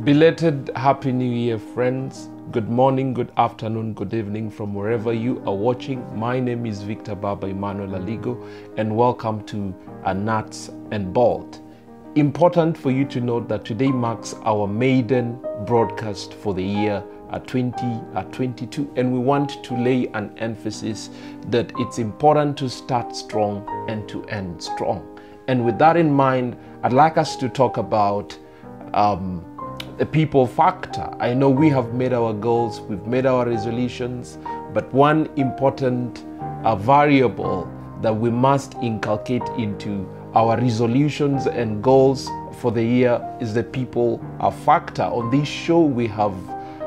Belated Happy New Year, friends. Good morning, good afternoon, good evening from wherever you are watching. My name is Victor Baba Emmanuel Aligo, and welcome to a Nuts and Bolt. Important for you to note that today marks our maiden broadcast for the year at 2022, and we want to lay an emphasis that it's important to start strong and to end strong. And with that in mind, I'd like us to talk about um, the people factor. I know we have made our goals, we've made our resolutions, but one important uh, variable that we must inculcate into our resolutions and goals for the year is the people uh, factor. On this show, we have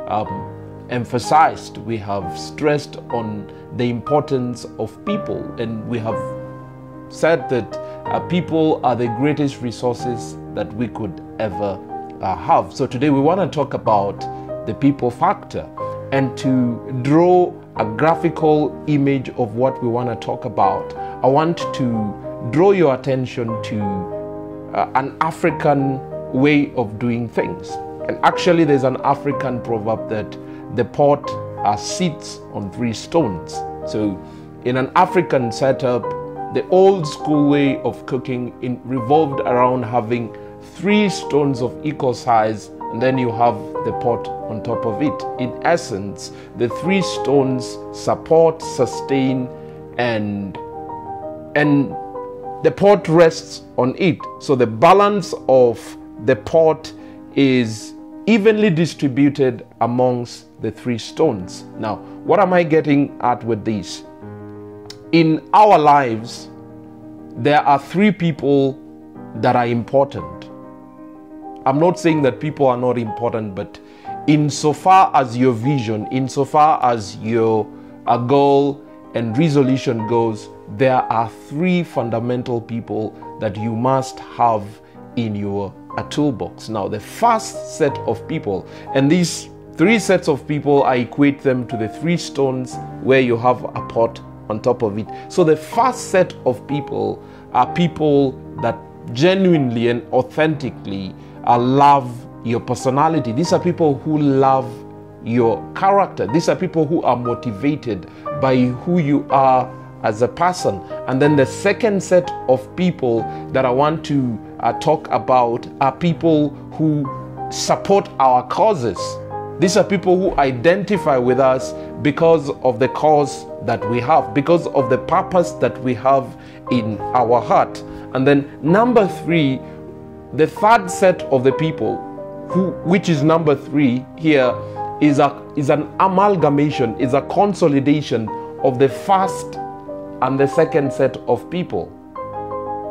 um, emphasized, we have stressed on the importance of people, and we have said that uh, people are the greatest resources that we could ever uh, have. So today we want to talk about the people factor and to draw a graphical image of what we want to talk about. I want to draw your attention to uh, an African way of doing things. And actually, there's an African proverb that the pot uh, sits on three stones. So, in an African setup, the old school way of cooking in, revolved around having three stones of equal size and then you have the pot on top of it. In essence, the three stones support, sustain, and and the pot rests on it. So the balance of the pot is evenly distributed amongst the three stones. Now, what am I getting at with this? In our lives, there are three people that are important I'm not saying that people are not important, but insofar as your vision, insofar as your a goal and resolution goes, there are three fundamental people that you must have in your a toolbox. Now, the first set of people, and these three sets of people, I equate them to the three stones where you have a pot on top of it. So, the first set of people are people that genuinely and authentically uh, love your personality. These are people who love your character. These are people who are motivated by who you are as a person. And then the second set of people that I want to uh, talk about are people who support our causes. These are people who identify with us because of the cause that we have, because of the purpose that we have in our heart. And then number three, the third set of the people, who, which is number three here, is, a, is an amalgamation, is a consolidation of the first and the second set of people.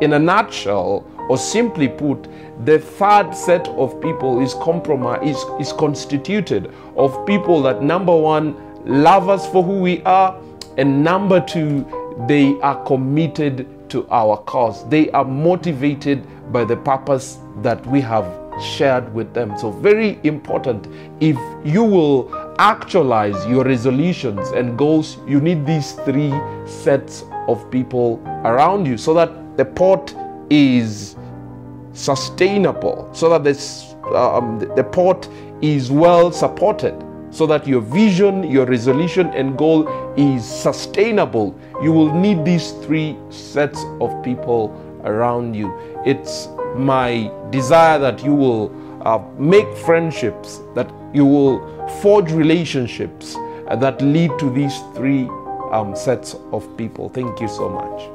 In a nutshell, or simply put, the third set of people is compromise is, is constituted of people that number one love us for who we are, and number two, they are committed to our cause. They are motivated by the purpose that we have shared with them. So, very important. If you will actualize your resolutions and goals, you need these three sets of people around you so that the pot is sustainable, so that this, um, the pot is well supported so that your vision, your resolution, and goal is sustainable, you will need these three sets of people around you. It's my desire that you will uh, make friendships, that you will forge relationships uh, that lead to these three um, sets of people. Thank you so much.